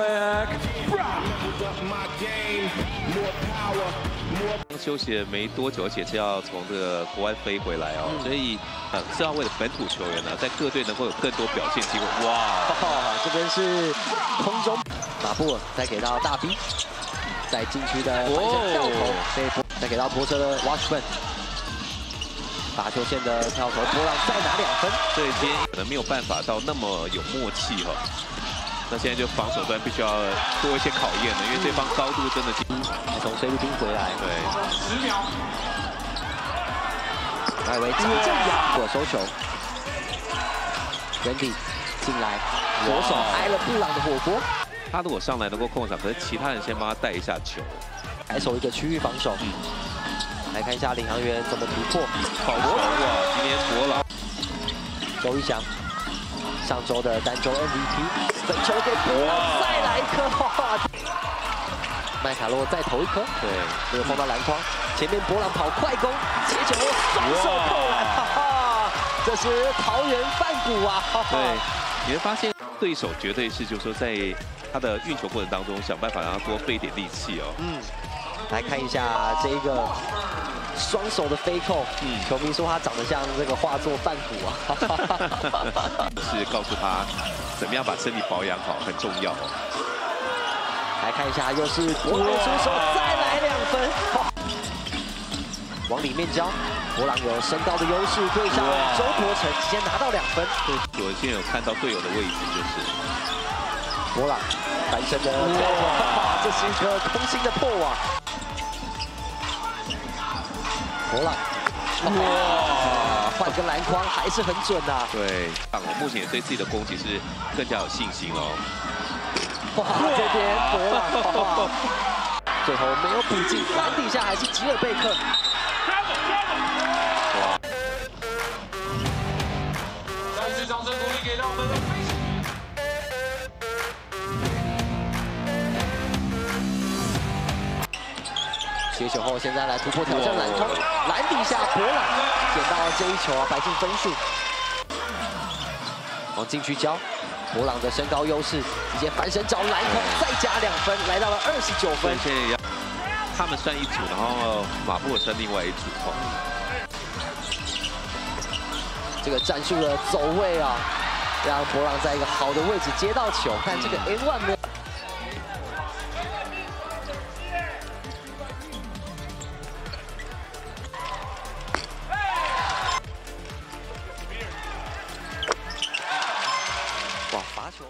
Alec Brown。休息了没多久，而且是要从这个国外飞回来哦，所以呃是要为了本土球员呢，在各队能够有更多表现机会。哇，这边是空中马布尔，再给到大 B，在禁区的反身跳投，被再给到拖车的 Washburn，罚球线的跳投，波浪再拿两分。所以今天可能没有办法到那么有默契哈。那现在就防守端必须要多一些考验了，因为对方高度真的低。从菲律宾回来，对。十秒。外围张镇阳，我收球。Randy 进来，左手挨了布朗的火锅。他如果上来能够控场，可是其他人先帮他带一下球。还守一个区域防守。来看一下领航员怎么突破。好球啊！今天博朗。周玉祥。上周的单周 MVP，分球给博朗，再来一颗！麦卡洛再投一颗，对，没有碰到篮筐。前面博朗跑快攻，接球双手扣篮，哈哈，这是桃园范谷啊！对，你会发现对手绝对是，就是说在他的运球过程当中，想办法让他多费一点力气哦。嗯，来看一下这一个。双手的飞扣，嗯，球迷说他长得像这个画作范古啊，是告诉他怎么样把身体保养好很重要。来看一下，又是博朗出手，再来两分，往里面交，博朗有身高的优势，对上周伯成，直接拿到两分。对，我现在有看到队友的位置，就是博朗翻身的这是一个空心的破网。博朗，哇，换个篮筐还是很准呐。对，我目前对自己的攻击是更加有信心哦。哇，这边博朗，最后没有补进，篮底下还是吉尔贝克。哇！再次掌声鼓励给到我们的。接球后，现在来突破挑战篮筐，篮底下博朗捡到这一球啊，白进分数。往禁区交，博朗的身高优势，直接翻身找篮筐，再加两分，来到了二十九分。他们算一组，然后马布尔算另外一组。这个战术的走位啊，让博朗在一个好的位置接到球，但这个 N one 没有。啥球。